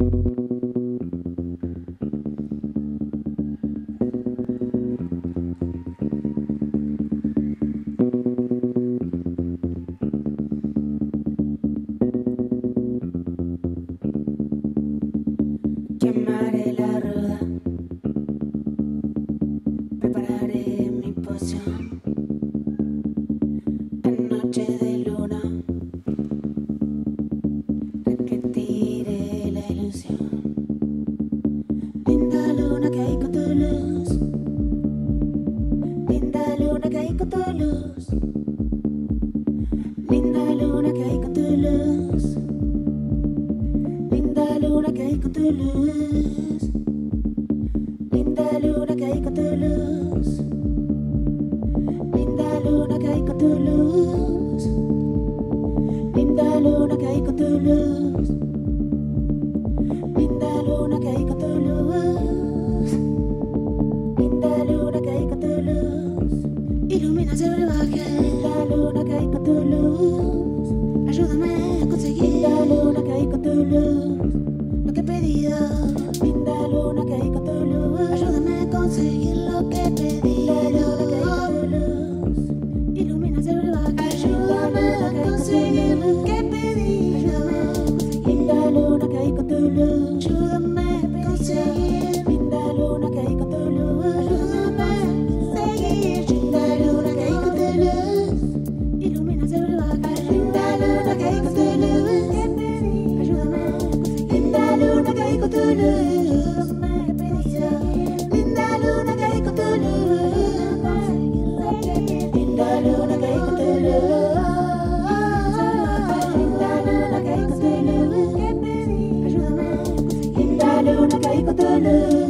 Quemaré luna que hay Lo ta đơn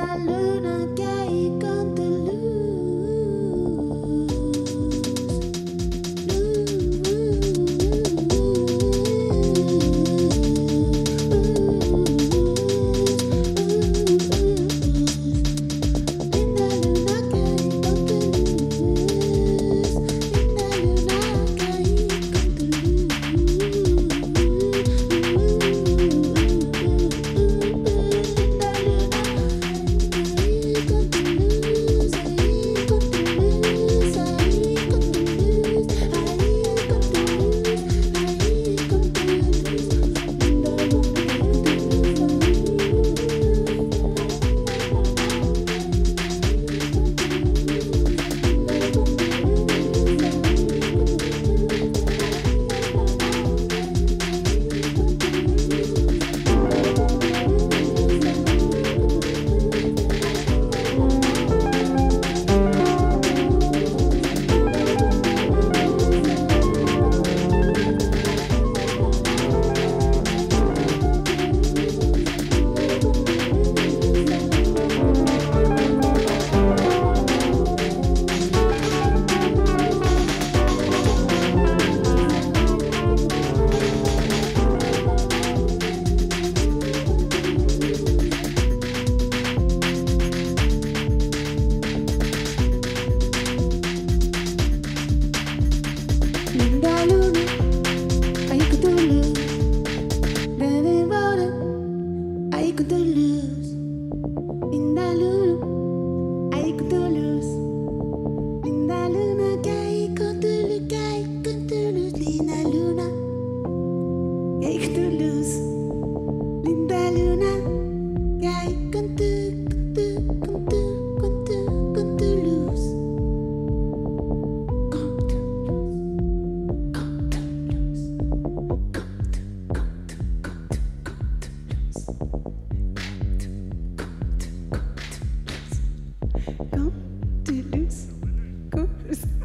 Hallelujah.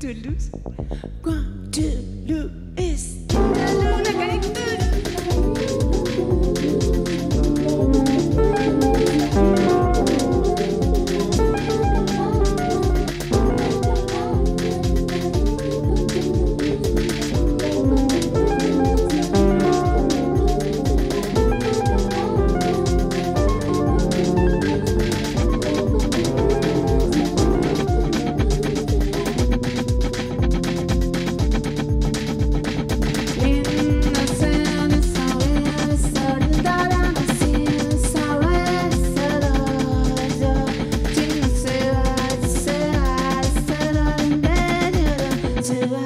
Tu luz, to